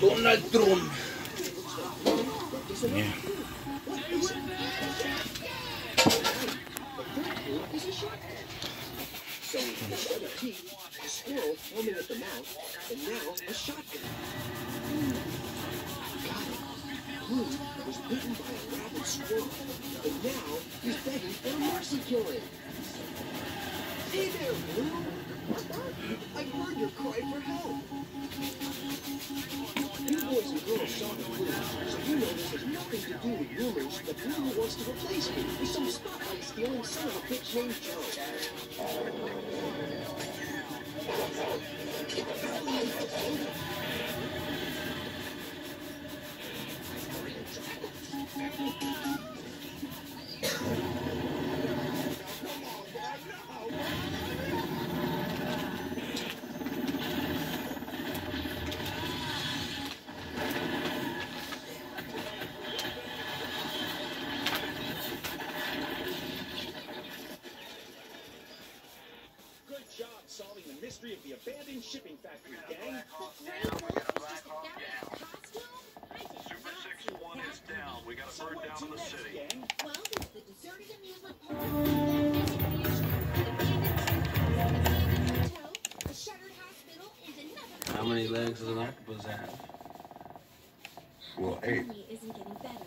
Donald Trump. Yeah. Squirrel foaming at the mouth, and now a shotgun. Got it. Blue was bitten by a rabid squirrel, and now he's begging for a mercy killing. Hey there, Blue! This has nothing to do with rumors that Blue wants to replace me with some spotlight stealing son of a bitch named Joe. Mystery of the abandoned shipping factory, gang. Super 61 is down. We got a So bird where down to in the next, city. gang? Well, there's the deserted amusement park, the abandoned hotel, a shuttered hospital, and another. How many legs does an octopus have? Well, eight. Isn't getting better, is it? Where's